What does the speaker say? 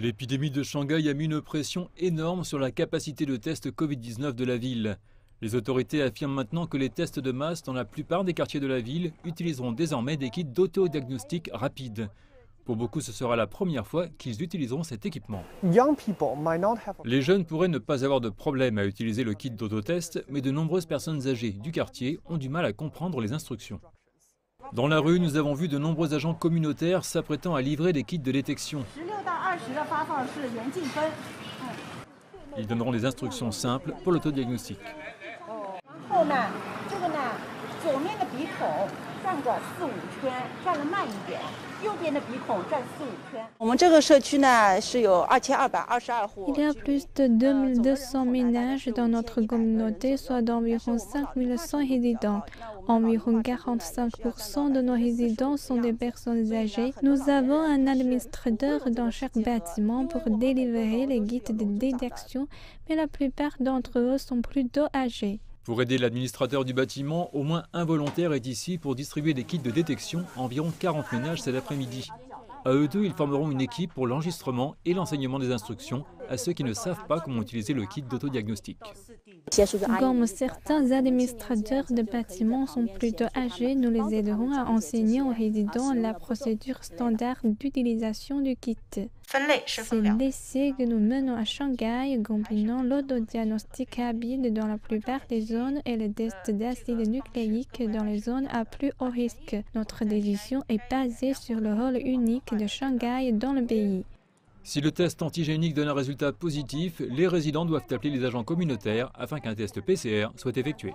L'épidémie de Shanghai a mis une pression énorme sur la capacité de test Covid-19 de la ville. Les autorités affirment maintenant que les tests de masse dans la plupart des quartiers de la ville utiliseront désormais des kits d'autodiagnostic rapide. Pour beaucoup, ce sera la première fois qu'ils utiliseront cet équipement. Les jeunes pourraient ne pas avoir de problème à utiliser le kit d'autotest, mais de nombreuses personnes âgées du quartier ont du mal à comprendre les instructions. Dans la rue, nous avons vu de nombreux agents communautaires s'apprêtant à livrer des kits de détection. Ils donneront des instructions simples pour l'autodiagnostic. Il y a plus de 2200 ménages dans notre communauté, soit d'environ 5100 résidents. Environ 45% de nos résidents sont des personnes âgées. Nous avons un administrateur dans chaque bâtiment pour délivrer les guides de détection, mais la plupart d'entre eux sont plutôt âgés. Pour aider l'administrateur du bâtiment, au moins un volontaire est ici pour distribuer des kits de détection à environ 40 ménages cet après-midi. À eux deux, ils formeront une équipe pour l'enregistrement et l'enseignement des instructions à ceux qui ne savent pas comment utiliser le kit d'autodiagnostic. Comme certains administrateurs de bâtiments sont plutôt âgés, nous les aiderons à enseigner aux résidents la procédure standard d'utilisation du kit. C'est l'essai que nous menons à Shanghai, combinant l'autodiagnostic rapide dans la plupart des zones et le test d'acide nucléique dans les zones à plus haut risque. Notre décision est basée sur le rôle unique de Shanghai dans le pays. Si le test antigénique donne un résultat positif, les résidents doivent appeler les agents communautaires afin qu'un test PCR soit effectué.